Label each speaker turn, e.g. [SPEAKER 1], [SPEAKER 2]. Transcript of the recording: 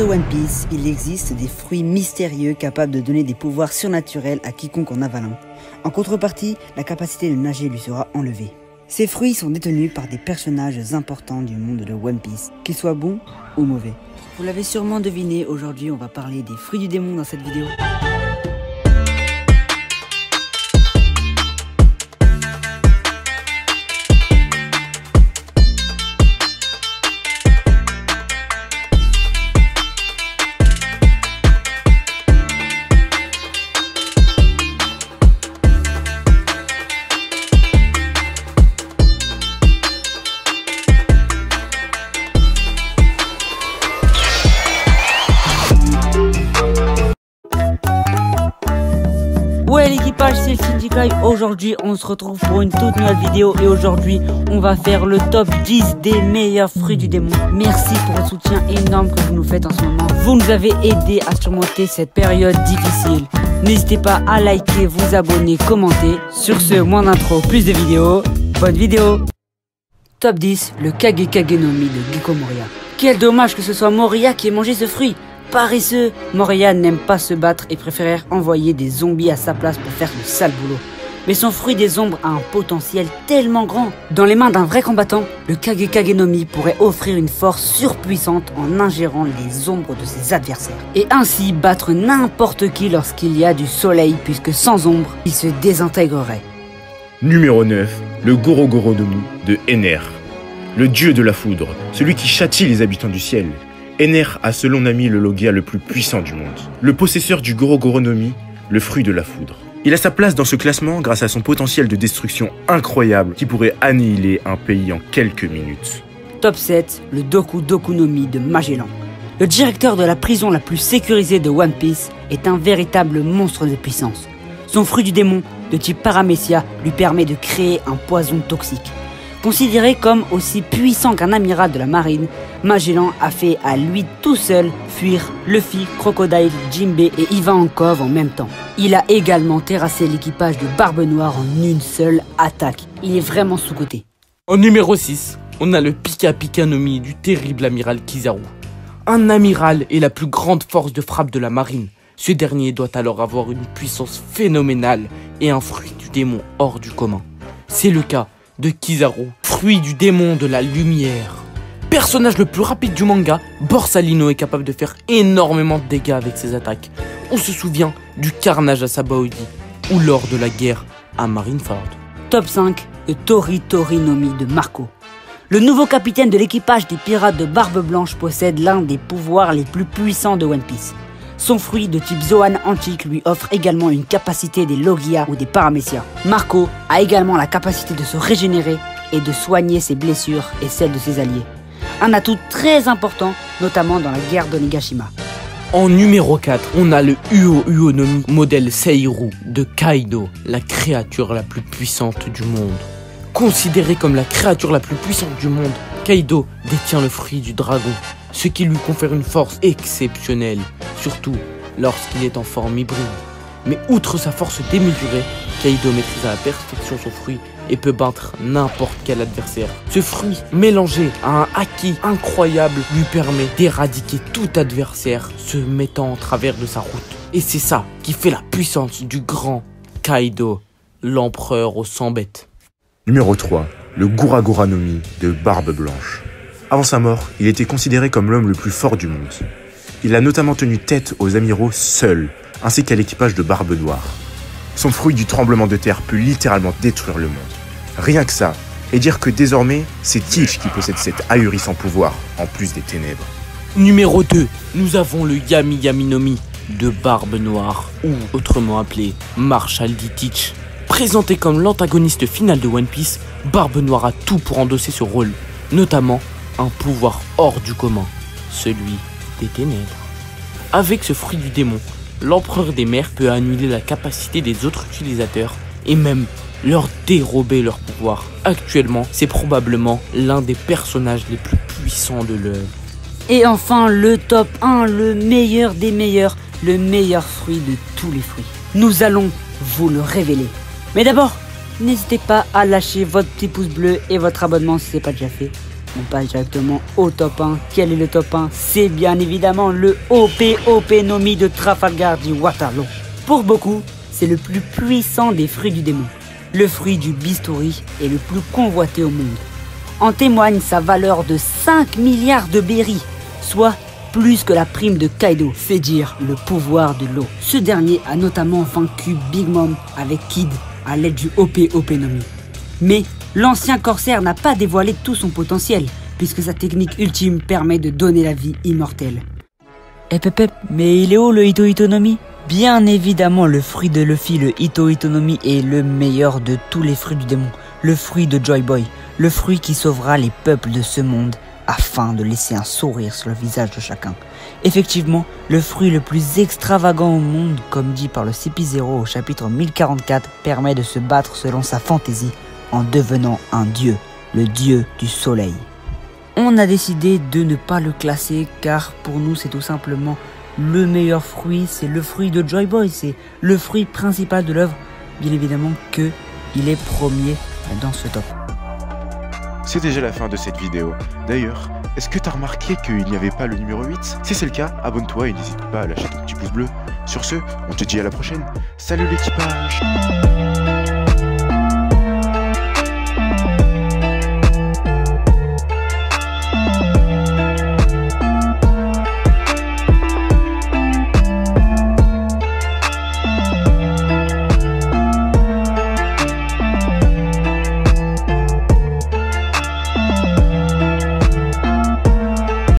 [SPEAKER 1] de One Piece, il existe des fruits mystérieux capables de donner des pouvoirs surnaturels à quiconque en avalant. En contrepartie, la capacité de nager lui sera enlevée. Ces fruits sont détenus par des personnages importants du monde de One Piece, qu'ils soient bons ou mauvais. Vous l'avez sûrement deviné, aujourd'hui on va parler des fruits du démon dans cette vidéo. Ouais l'équipage, c'est le Shinjikai. Aujourd'hui, on se retrouve pour une toute nouvelle vidéo et aujourd'hui, on va faire le top 10 des meilleurs fruits du démon. Merci pour le soutien énorme que vous nous faites en ce moment. Vous nous avez aidé à surmonter cette période difficile. N'hésitez pas à liker, vous abonner, commenter. Sur ce, moins d'intro, plus de vidéos. Bonne vidéo Top 10, le Kage Kage no de Giko Moria. Quel dommage que ce soit Moria qui ait mangé ce fruit paresseux. Moria n'aime pas se battre et préférait envoyer des zombies à sa place pour faire le sale boulot. Mais son fruit des ombres a un potentiel tellement grand. Dans les mains d'un vrai combattant, le Kage Kage no Mi pourrait offrir une force surpuissante en ingérant les ombres de ses adversaires. Et ainsi battre n'importe qui lorsqu'il y a du soleil puisque sans ombre, il se désintégrerait.
[SPEAKER 2] Numéro 9, le Gorogoro no Mi de Ener. Le dieu de la foudre, celui qui châtie les habitants du ciel. Ener a selon Nami le Logia le plus puissant du monde. Le possesseur du Gorogoro no Mi, le fruit de la foudre. Il a sa place dans ce classement grâce à son potentiel de destruction incroyable qui pourrait annihiler un pays en quelques minutes.
[SPEAKER 1] Top 7, le Doku Doku no Mi de Magellan. Le directeur de la prison la plus sécurisée de One Piece est un véritable monstre de puissance. Son fruit du démon, de type Paramecia, lui permet de créer un poison toxique. Considéré comme aussi puissant qu'un amiral de la marine, Magellan a fait à lui tout seul fuir Luffy, Crocodile, Jinbe et Ivankov en même temps. Il a également terrassé l'équipage de Barbe Noire en une seule attaque. Il est vraiment sous-coté.
[SPEAKER 3] En numéro 6, on a le Pika Pika no Mi du terrible amiral Kizaru. Un amiral est la plus grande force de frappe de la marine. Ce dernier doit alors avoir une puissance phénoménale et un fruit du démon hors du commun. C'est le cas de Kizaru, fruit du démon de la lumière. Personnage le plus rapide du manga, Borsalino est capable de faire énormément de dégâts avec ses attaques. On se souvient du carnage à Sabaody ou lors de la guerre à Marineford.
[SPEAKER 1] Top 5, le Tori Tori no Mi de Marco. Le nouveau capitaine de l'équipage des pirates de Barbe Blanche possède l'un des pouvoirs les plus puissants de One Piece. Son fruit de type Zoan antique lui offre également une capacité des Logia ou des Paramecia. Marco a également la capacité de se régénérer et de soigner ses blessures et celles de ses alliés. Un atout très important, notamment dans la guerre d'Onigashima.
[SPEAKER 3] En numéro 4, on a le Uo Uonomi modèle Seiru de Kaido, la créature la plus puissante du monde. Considéré comme la créature la plus puissante du monde, Kaido détient le fruit du dragon, ce qui lui confère une force exceptionnelle, surtout lorsqu'il est en forme hybride. Mais outre sa force démesurée, Kaido maîtrise à la perfection son fruit et peut battre n'importe quel adversaire. Ce fruit, mélangé à un haki incroyable, lui permet d'éradiquer tout adversaire se mettant en travers de sa route. Et c'est ça qui fait la puissance du grand Kaido, l'empereur aux 100 bêtes.
[SPEAKER 2] Numéro 3, le Guragura de Barbe Blanche. Avant sa mort, il était considéré comme l'homme le plus fort du monde. Il a notamment tenu tête aux amiraux seuls, ainsi qu'à l'équipage de Barbe Noire. Son fruit du tremblement de terre peut littéralement détruire le monde. Rien que ça, et dire que désormais, c'est Teach qui possède cet ahurissant pouvoir, en plus des ténèbres.
[SPEAKER 3] Numéro 2, nous avons le Yami Yaminomi de Barbe Noire, ou autrement appelé Marshall D. Teach. Présenté comme l'antagoniste final de One Piece, Barbe Noire a tout pour endosser ce rôle, notamment un pouvoir hors du commun, celui ténèbres. Avec ce fruit du démon, l'empereur des mers peut annuler la capacité des autres utilisateurs et même leur dérober leur pouvoir. Actuellement, c'est probablement l'un des personnages les plus puissants de l'œuvre.
[SPEAKER 1] Et enfin, le top 1, le meilleur des meilleurs, le meilleur fruit de tous les fruits. Nous allons vous le révéler. Mais d'abord, n'hésitez pas à lâcher votre petit pouce bleu et votre abonnement si ce n'est pas déjà fait. On passe directement au top 1. Quel est le top 1 C'est bien évidemment le OP OP Nomi de Trafalgar du Waterloo. Pour beaucoup, c'est le plus puissant des fruits du démon. Le fruit du bistouri est le plus convoité au monde. En témoigne sa valeur de 5 milliards de berries, soit plus que la prime de Kaido, fait dire le pouvoir de l'eau. Ce dernier a notamment vaincu Big Mom avec Kid à l'aide du OP OP Nomi. Mais l'ancien corsaire n'a pas dévoilé tout son potentiel, puisque sa technique ultime permet de donner la vie immortelle. Eh mais il est où le Ito Itonomi Bien évidemment, le fruit de Luffy, le Ito Itonomi, est le meilleur de tous les fruits du démon. Le fruit de Joy Boy, le fruit qui sauvera les peuples de ce monde afin de laisser un sourire sur le visage de chacun. Effectivement, le fruit le plus extravagant au monde, comme dit par le CP0 au chapitre 1044, permet de se battre selon sa fantaisie en devenant un dieu, le dieu du soleil. On a décidé de ne pas le classer car pour nous c'est tout simplement le meilleur fruit, c'est le fruit de Joy Boy, c'est le fruit principal de l'œuvre. Bien évidemment que il est premier dans ce top.
[SPEAKER 2] C'est déjà la fin de cette vidéo. D'ailleurs, est-ce que t'as remarqué qu'il n'y avait pas le numéro 8 Si c'est le cas, abonne-toi et n'hésite pas à lâcher ton petit pouce bleu. Sur ce, on te dit à la prochaine. Salut l'équipage